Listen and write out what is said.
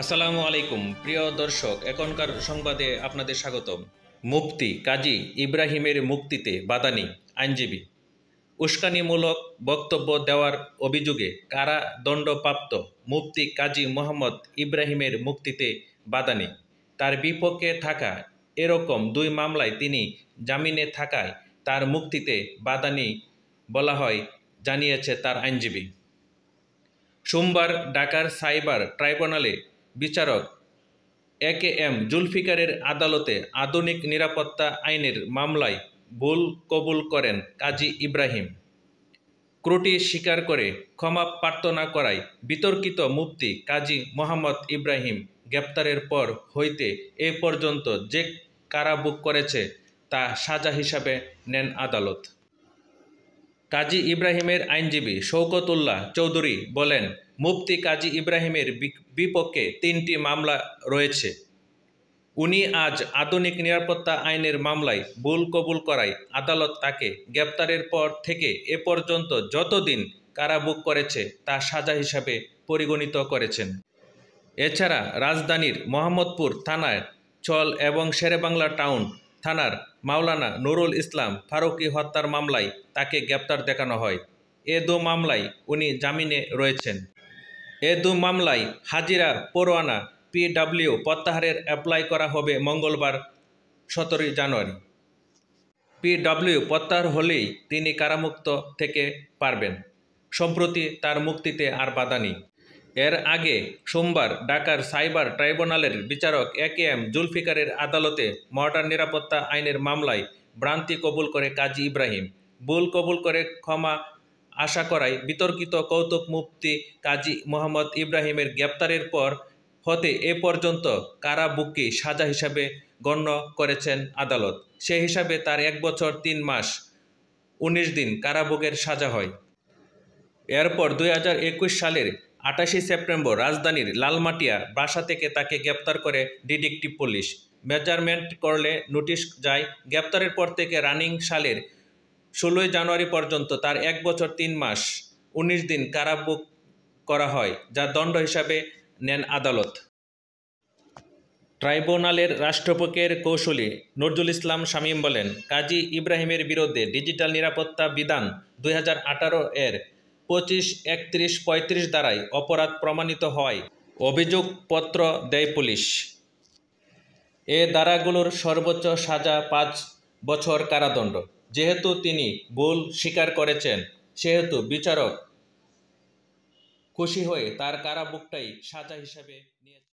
আসসালামু আলাইকুম। প্রিয় দর্শক, এখনকার সংবাদে আপনাদের স্বাগতম। মুফতি কাজী ইব্রাহিমের মুক্তিতে বাদানি আইনজীবী। উস্কানিমূলক বক্তব্য দেওয়ার অভিযোগে কারা দণ্ডপ্রাপ্ত মুফতি কাজী মোহাম্মদ ইব্রাহিমের মুক্তিতে বাদানি তার বিপক্ষে থাকা এরকম দুই মামলায় তিনি জামিনে থাকায় তার মুক্তিতে বাদানি বলা হয়, জানিয়েছে তার আইনজীবী। সোমবার ঢাকার সাইবার ট্রাইব্যুনালে বিচারক এ কে এম জুলফিকারের আদালতে আধুনিক নিরাপত্তা আইনের মামলায় ভুল কবুল করেন কাজী ইব্রাহিম। ক্রুটি স্বীকার করে ক্ষমা প্রার্থনা করায় বিতর্কিত মুফতি কাজী মোহাম্মদ ইব্রাহিম গ্রেপ্তারের পর হইতে এ পর্যন্ত যে কারাভোগ করেছে তা সাজা হিসাবে নেন আদালত। কাজী ইব্রাহিমের আইনজীবী শৌকতুল্লাহ চৌধুরী বলেন, মুফতি কাজী ইব্রাহিমের বিপক্ষে তিনটি মামলা রয়েছে। উনি আজ আধুনিক নিরাপত্তা আইনের মামলায় ভুল কবুল করায় আদালত তাকে গ্রেপ্তারের পর থেকে এ পর্যন্ত যতদিন কারাভোগ করেছে তা সাজা হিসাবে পরিগণিত করেছেন। এছাড়া রাজধানীর মোহাম্মদপুর থানায় চল এবং শেরেবাংলা টাউন থানার মাওলানা নুরুল ইসলাম ফারুকি হত্যার মামলায় তাকে গ্রেপ্তার দেখানো হয়। এ দু মামলায় উনি জামিনে রয়েছেন। এ দু মামলায় হাজিরা পরোয়ানা পিডাব্লিউ প্রত্যাহারের অ্যাপ্লাই করা হবে মঙ্গলবার, সতেরোই জানুয়ারি। পিডব্লিউ প্রত্যাহার হলেই তিনি কারামুক্ত থেকে পারবেন। সম্প্রতি তার মুক্তিতে আর বাধা নেই। এর আগে সোমবার ঢাকার সাইবার ট্রাইব্যুনালের বিচারক এ কে এম জুলফিকারের আদালতে মর্টার নিরাপত্তা আইনের মামলায় ভ্রান্তি কবুল করে কাজী ইব্রাহিম। ভুল কবুল করে ক্ষমা আশা করায় বিতর্কিত কৌতুক মুফতি কাজী মোহাম্মদ ইব্রাহিমের গ্রেপ্তারের পর হতে এ পর্যন্ত কারাবুককে সাজা হিসাবে গণ্য করেছেন আদালত। সে হিসাবে তার এক বছর তিন মাস উনিশ দিন কারাভোগের সাজা হয়। এরপর দুই হাজার একুশ সালের আটাশে সেপ্টেম্বর রাজধানীর লালমাটিয়া বাসা থেকে তাকে গ্রেপ্তার করে ডিটেকটিভ পুলিশ। মেজারমেন্ট করলে নোটিশ যায়, গ্রেপ্তারের পর থেকে রানিং সালের ষোলোই জানুয়ারি পর্যন্ত তার এক বছর তিন মাস উনিশ দিন কারাভোগ করা হয়, যা দণ্ড হিসাবে নেন আদালত। ট্রাইব্যুনালের রাষ্ট্রপক্ষের কৌশলী নজরুল ইসলাম শামীম বলেন, কাজী ইব্রাহিমের বিরুদ্ধে ডিজিটাল নিরাপত্তা বিধান দুই হাজার আঠারো এর পঁচিশ, একত্রিশ, পঁয়ত্রিশ দ্বারাই অপরাধ প্রমাণিত হয়। অভিযোগপত্র দেয় পুলিশ। এ দ্বারাগুলোর সর্বোচ্চ সাজা পাঁচ বছর কারাদণ্ড। যেহেতু তিনি ভুল স্বীকার করেছেন, সেহেতু বিচারক খুশি হয়ে তার কারাবুকটাই সাজা হিসাবে নিয়েছে